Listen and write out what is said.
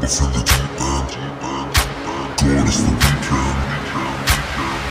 It's in the deep end. God is the